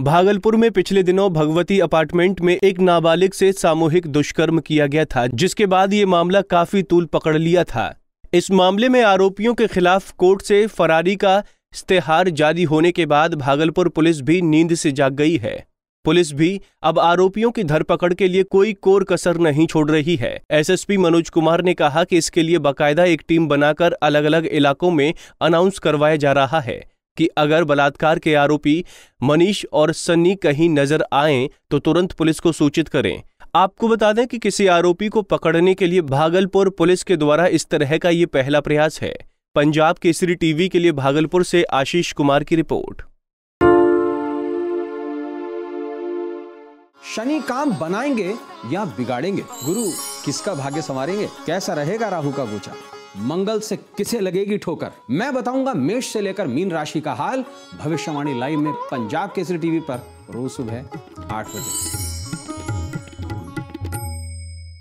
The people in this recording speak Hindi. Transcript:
भागलपुर में पिछले दिनों भगवती अपार्टमेंट में एक नाबालिग से सामूहिक दुष्कर्म किया गया था, जिसके बाद ये मामला काफ़ी तूल पकड़ लिया था। इस मामले में आरोपियों के खिलाफ कोर्ट से फरारी का इश्तेहार जारी होने के बाद भागलपुर पुलिस भी नींद से जाग गई है। पुलिस भी अब आरोपियों की धरपकड़ के लिए कोई कोर कसर नहीं छोड़ रही है। एसएसपी मनोज कुमार ने कहा कि इसके लिए बाकायदा एक टीम बनाकर अलग अलग इलाकों में अनाउंस करवाया जा रहा है। कि अगर बलात्कार के आरोपी मनीष और सन्नी कहीं नज़र आए तो तुरंत पुलिस को सूचित करें। आपको बता दें कि किसी आरोपी को पकड़ने के लिए भागलपुर पुलिस के द्वारा इस तरह का ये पहला प्रयास है। पंजाब केसरी टीवी के लिए भागलपुर से आशीष कुमार की रिपोर्ट। शनि काम बनाएँगे या बिगाड़ेंगे? गुरु, किसका भाग्य संवारेंगे? कैसा रहेगा राहु का गोचा? मंगल से किसे लगेगी ठोकर? मैं बताऊँगा मेष से लेकर मीन राशि का हाल। भविष्यवाणी लाइव में पंजाब केसरी टीवी पर रोज सुबह आठ बजे।